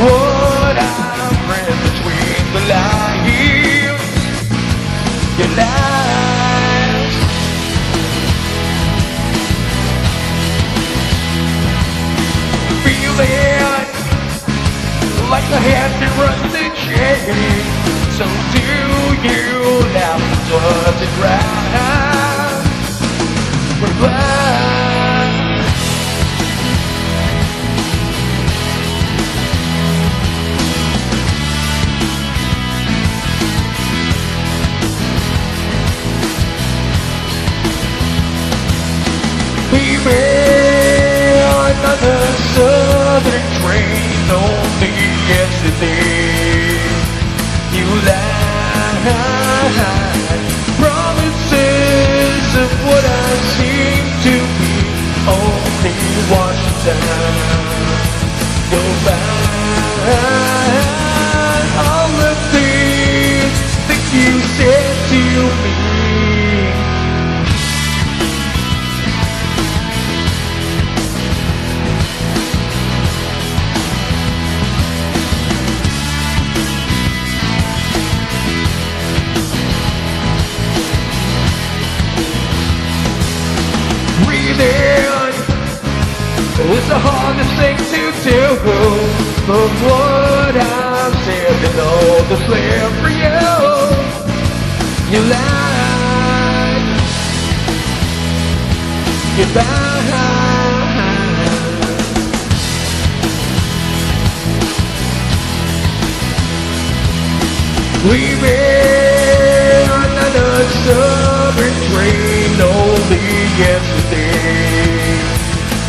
what I read between the lines like the hand that runs the chain. So do you now, does it right? Southern train only yesterday. You lied, promises of what I seem is the hardest thing to do. But what I'm is all the flare for you. You lied. Goodbye. Been on another summer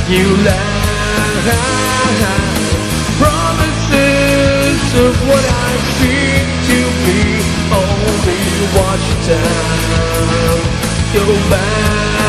you lie Promises of what I seem to be Only watch time go back.